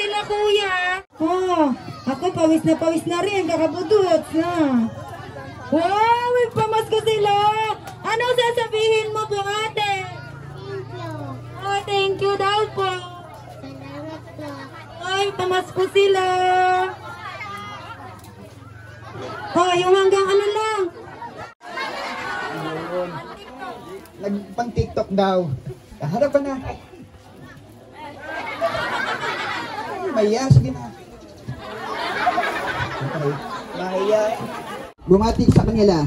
sila kuya. Oh, ako pawis na pawis na rin, kakabudot na. Wow, may pamasko sila. Ano sasabihin mo po ate? Oh, thank you daw po. Ay, pamasko sila. Oh, yung hanggang ano lang. Nagpang TikTok daw. Harap ka na. Maya, sige na. Okay. Maya. Bumati sa kanila.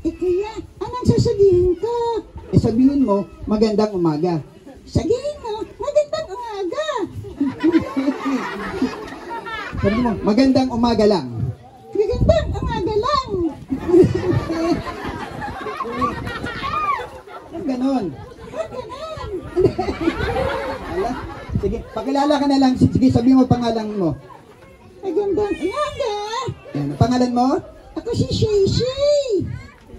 Eh kaya, anong sasabihin ko? Eh sabihin mo, magandang umaga. Sabihin mo, magandang umaga. Sabi mo, magandang umaga lang. Magandang umaga lang. Ang ganon. Ala, sige, pakilala ka na lang. Sige, sabi mo pangalan mo. Magandang umaga. Yan, ang pangalan mo? Ako si Shay Shay.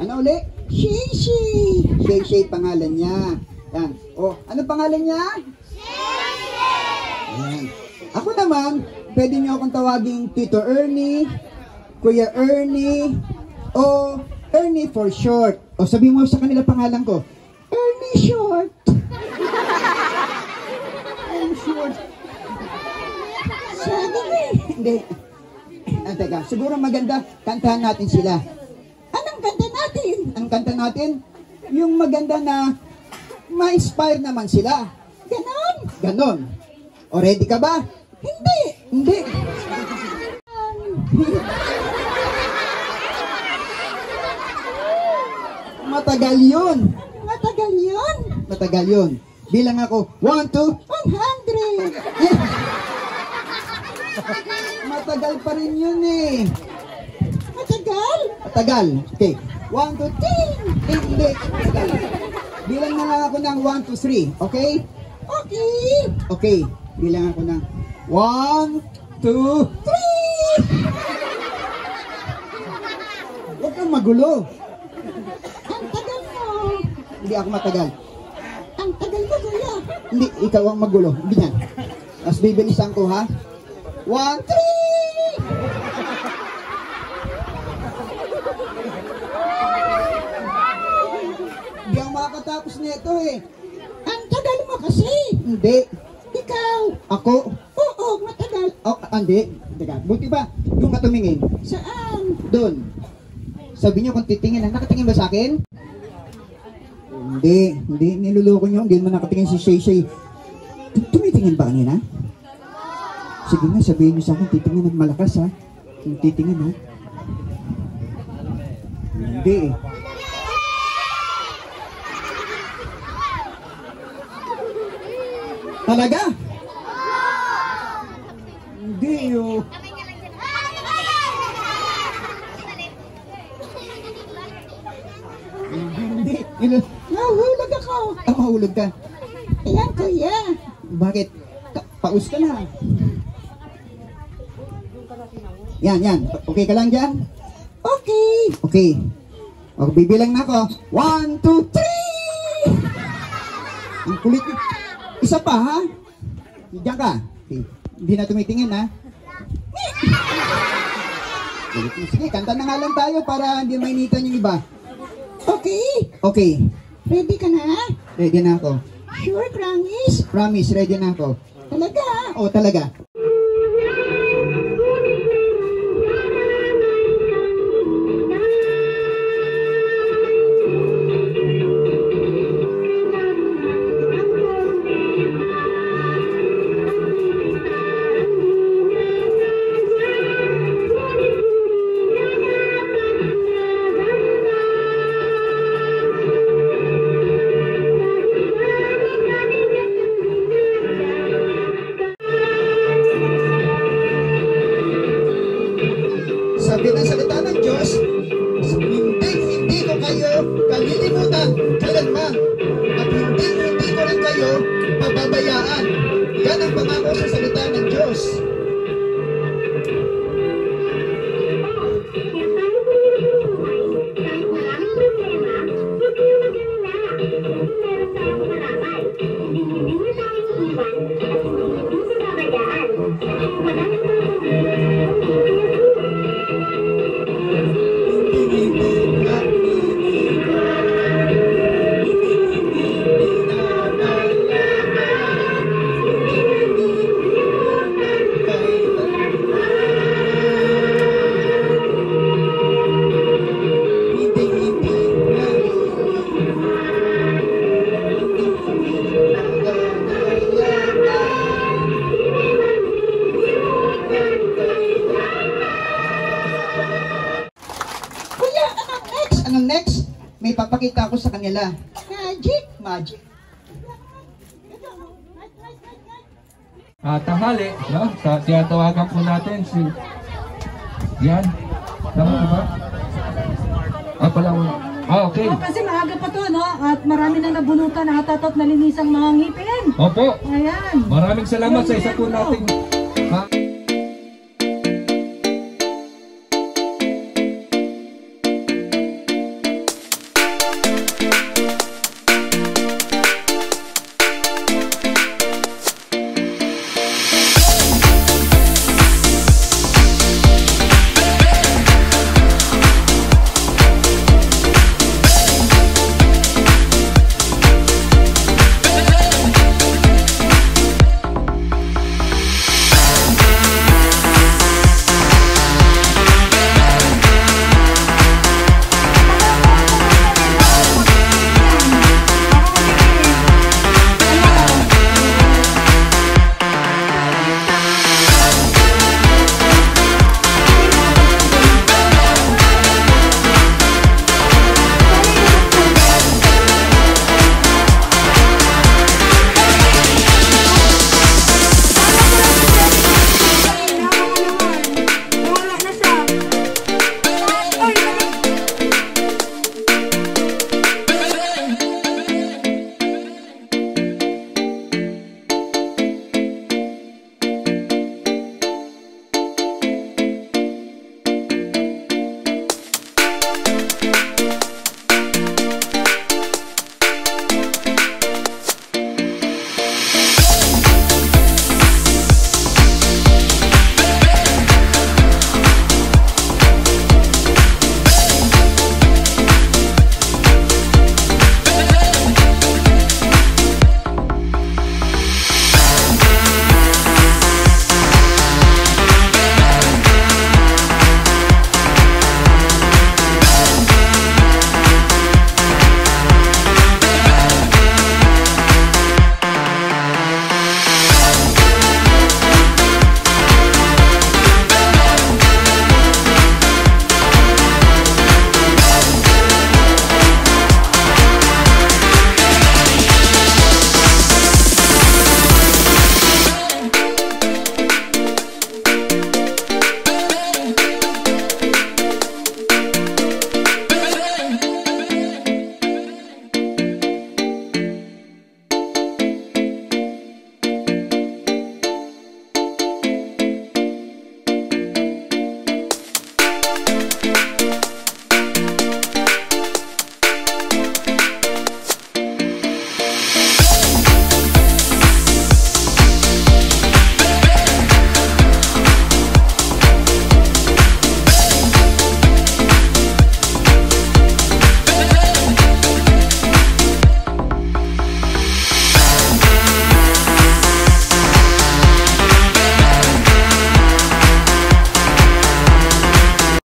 Ano uli? Shay Shay. Shay Shay pangalan niya. Yan. Oh, ano pangalan niya? Shay Shay. Yan. Ako naman, pwede niyo akong tawaging Tito Ernie, Kuya Ernie, o Ernie for short. O sabi mo sa kanila pangalan ko, Ernie Short. Ernie Short. Sabi ko eh. Hindi. Ah, teka, siguro maganda, kantahan natin sila. Anong kanta natin? Ang kanta natin, yung maganda na ma-inspire naman sila. Ganon? Ganon. O ready ka ba? Hindi. Hindi. Matagal yun. Matagal yun? Matagal yun. Bilang ako, 1, 2, 100. Matagal pa rin yun eh. Matagal? Matagal. Okay. 1, 2, 3. Hindi. Matagal. Bilang na lang ako ng 1, 2, 3. Okay? Okay. Okay. Bilang ako ng 1, 2, 3. Huwag kang magulo. Ang tagal mo. Hindi ako matagal. Ang tagal mo, kuya. Hindi, ikaw ang magulo. Hindi yan. Tapos bibilisan ko, ha? One, three! Hindi ako makakatapos nito eh. Ang tagal mo kasi. Hindi. Ikaw. Ako. Oo, matagal. Oh, hindi. Teka, buti ba? Yung katumingin. Saan? Doon. Sabi niyo kung titingin, nakatingin ba sa akin? Hindi, hindi, niluloko niyo. Hindi mo nakatingin si Shay Shay. Tu- Tumitingin ba kanina? Sige nga, sabihin niyo sa akin, titingin ng malakas ha. Yung titingin ha. Hindi eh. Talaga? Hindi oh. Hindi. Nahulog ako. Ah, mahulog ka. Ayan, kuya. Bakit? Paus ka na. Yan, yan. Okay ka lang dyan? Okay. Okay. O, bibilang na ako. One, two, three! Ang kulit. Isa pa, ha? Diyan ka. Okay. Hindi na tumitingin, ha? Sige, kanta na nga lang tayo para hindi mainitan yung iba. Okay. Okay. Ready ka na? Ready na ako. Sure, promise? Promise, ready na ako. Talaga? O, talaga. Sabi ng salita ng Diyos, hindi, hindi ko kayo kalilimutan kailanman. At hindi, hindi ko rin kayo pababayaan. Yan ang pangako sa salita ng Diyos. Kanila. Magic, magic. Ah, tanghali, no? Sa tinatawagan po natin si Yan. Tama ba? Ah, pala. Ah, okay. Oh, kasi maaga pa to, no? At marami na nabunutan, nakatatot, nalinisang mga ngipin. Opo. Ayan. Maraming salamat sa isa po nating